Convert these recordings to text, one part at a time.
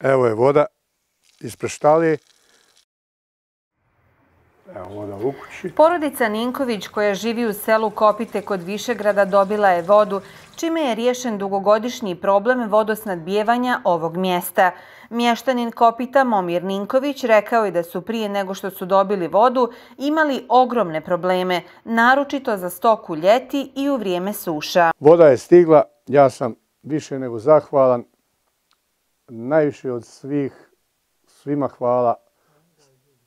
Evo je voda ispred štale. Evo voda u kući. Porodica Ninković koja živi u selu Kopite kod Višegrada dobila je vodu, čime je riješen dugogodišnji problem vodosnadbijevanja ovog mjesta. Mještanin Kopita Momir Ninković rekao je da su prije nego što su dobili vodu imali ogromne probleme, naročito za stoku ljeti i u vrijeme suša. Voda je stigla, ja sam više nego zahvalan, najviše od svih, svima hvala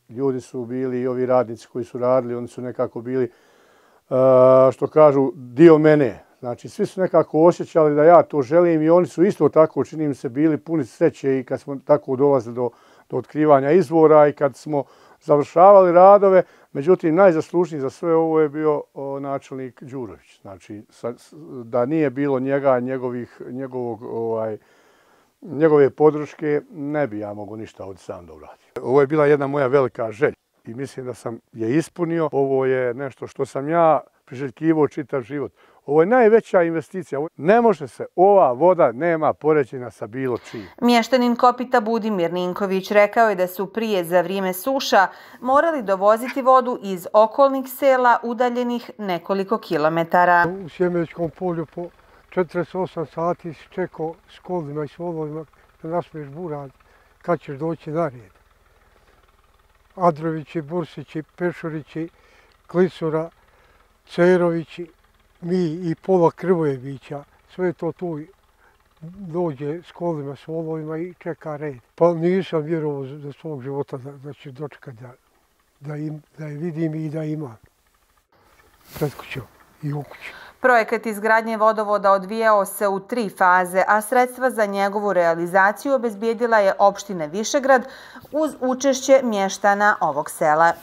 ljudi su bili i ovi radnici koji su radili, oni su nekako bili, uh, što kažu, dio mene. Znači, svi su nekako osjećali da ja to želim i oni su isto tako, čini mi se, bili puni sreće i kad smo tako dolazili do, do otkrivanja izvora i kad smo završavali radove. Međutim, najzaslužniji za sve ovo je bio o, načelnik Đurović. Znači, sa, da nije bilo njega, njegovih, njegovog, ovaj, njegove podrške, ne bi ja mogu ništa od sam da uradim. Ovo je bila jedna moja velika želja i mislim da sam je ispunio. Ovo je nešto što sam ja priželjkivo čitav život. Ovo je najveća investicija. Ne može se, ova voda nema poređena sa bilo čim. Mještanin Kopita Budimir Ninković rekao je da su prije za vrijeme suša morali dovoziti vodu iz okolnih sela udaljenih nekoliko kilometara. U Sjemeničkom polju po 48 sati si čekao s kolima i s volovima da nasmiješ burad kad ćeš doći na red. Adrovići, Bursići, Pešurići, Klisura, Cerovići, mi i pola Krvojevića, sve to tu dođe s kolima, s volovima i čeka red. Pa nisam vjerovao za svog života da, da ću dočekati da, da, im, da je vidim i da ima pred kućom i u kuću. Projekat izgradnje vodovoda odvijao se u tri faze, a sredstva za njegovu realizaciju obezbijedila je opština Višegrad uz učešće mještana ovog sela.